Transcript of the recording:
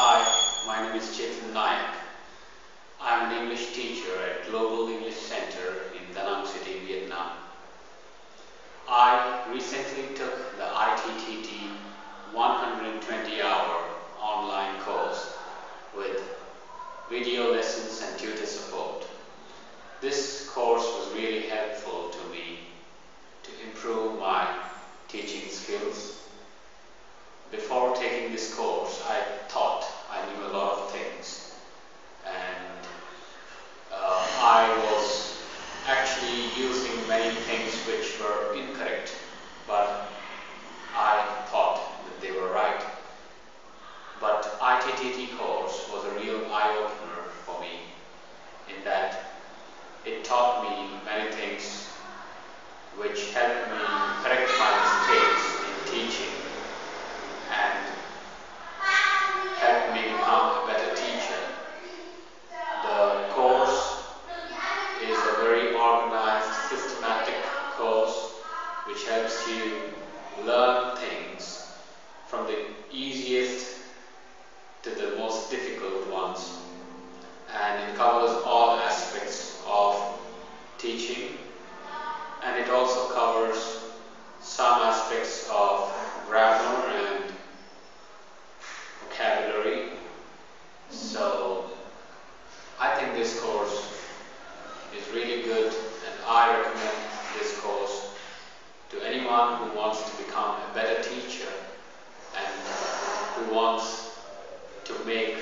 Hi, my name is Chethan Nayak. I'm an English teacher at Global English Center in Da Nang City, Vietnam. I recently took the ITTT 120 hour online course with video lessons and tutor support. This course was really helpful to me to improve my teaching skills. Before taking this course, I thought I knew a lot of things and uh, I was actually using many things which were incorrect, but I thought that they were right. But ITTT course was a real eye-opener for me in that it taught me many things which helped me correct my mistakes in teaching and helped me become a better teacher. The course is a very organized, systematic course which helps you learn things from the easiest to the most difficult ones. And it covers all aspects of teaching and it also covers some aspects of grammar and vocabulary. So I think this course is really good and I recommend this course anyone who wants to become a better teacher and who wants to make